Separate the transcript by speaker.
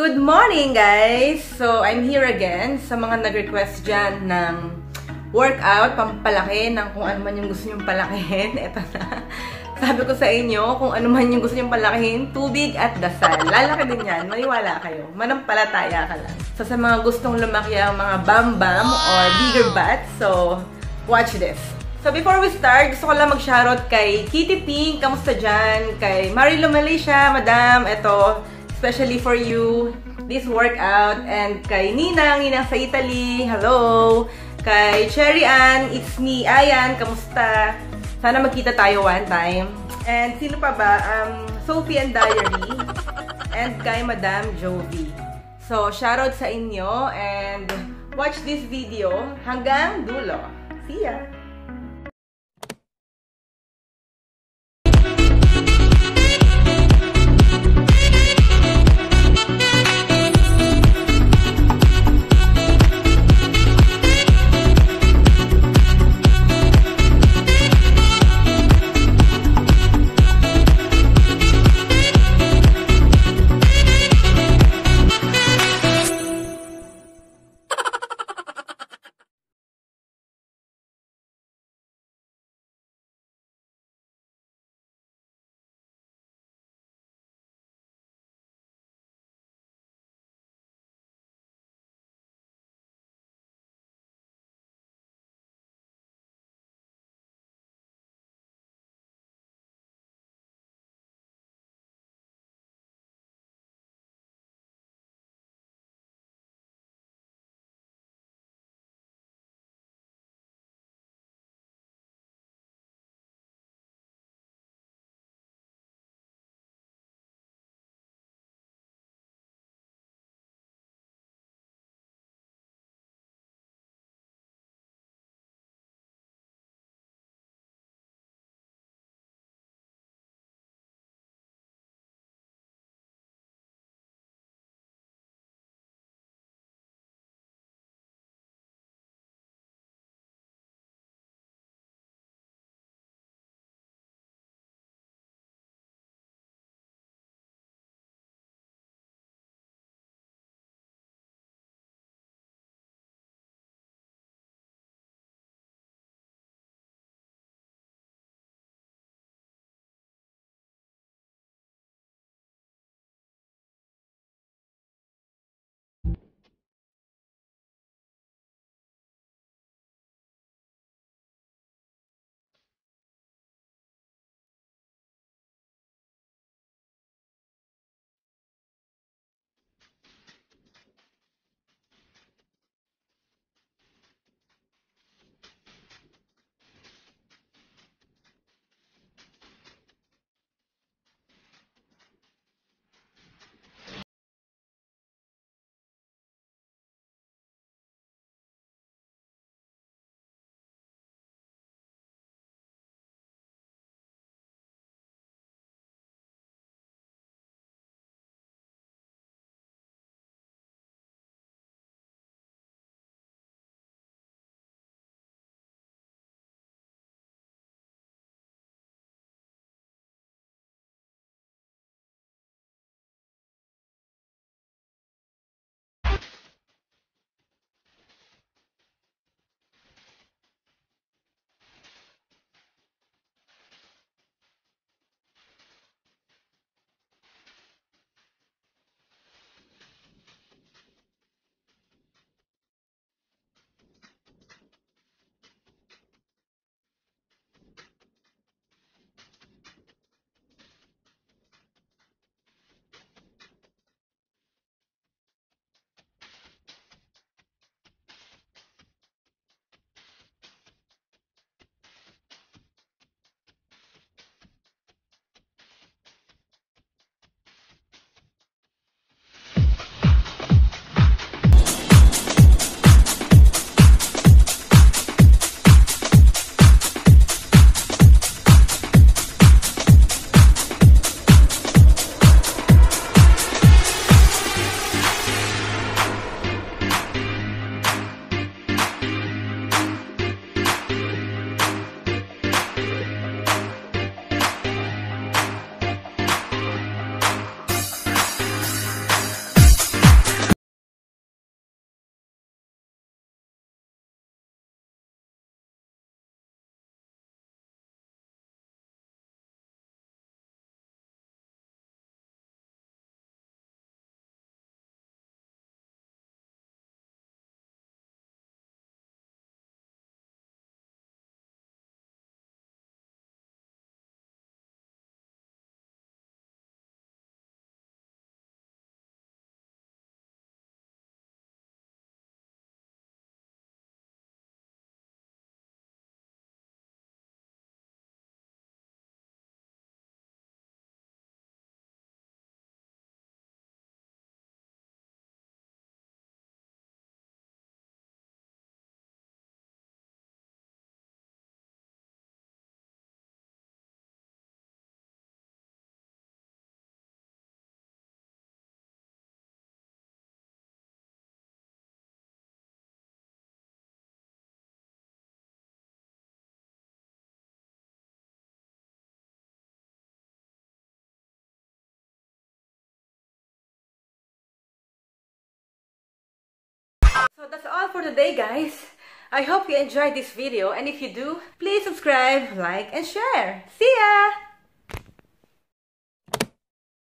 Speaker 1: Good morning, guys! So, I'm here again sa mga nag-request dyan ng workout, pampalaki ng kung ano man yung gusto nyong palakihin. Ito na. Sabi ko sa inyo, kung ano man yung gusto nyong palakihin, tubig at dasal. Lalaki din yan. Maniwala kayo. Manampalataya ka lang. So, sa mga gustong lumaki ang mga bam-bam or bigger butts, so, watch this. So, before we start, gusto ko lang mag-shoutout kay Kitty Pink. Kamusta dyan? Kay Marilo Malaysia, Madam. Ito, especially for you, this workout. And kay Ninang, Ninang sa Italy. Hello! Kay Cherry Ann, it's me, Ayan. Kamusta? Sana magkita tayo one time. And sino pa ba? Um, Sophie and Diary. And kay Madam Jovi. So, shoutout sa inyo. And watch this video hanggang dulo. See ya! So that's all for today, guys. I hope you enjoyed this video, and if you do, please subscribe, like, and share. See ya!